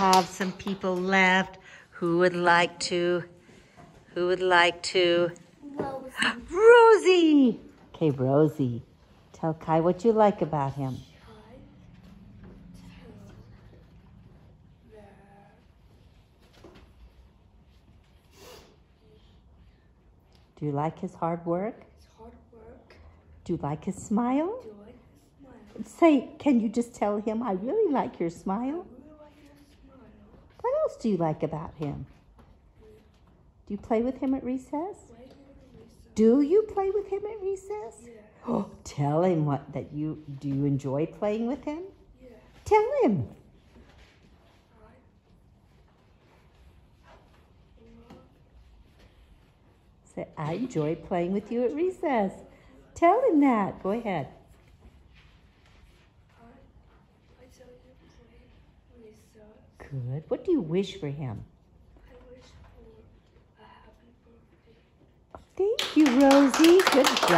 have some people left who would like to, who would like to. Rosie! Okay, Rosie. Tell Kai what you like about him. Do you like his hard work? It's hard work. Do you like his smile? Do you like his smile? Say, can you just tell him, I really like your smile? I really like his smile. What else do you like about him? Do you play with him at recess? Play with Lisa. Do you play with him at recess? Yeah. Oh, tell him what that you do you enjoy playing with him? Yeah. Tell him. Say, I enjoy playing with you at recess. Tell him that. Go ahead. Alright. I tell you to play Lisa. Good. What do you wish for him? I wish for a happy birthday. Thank you, Rosie. Good job.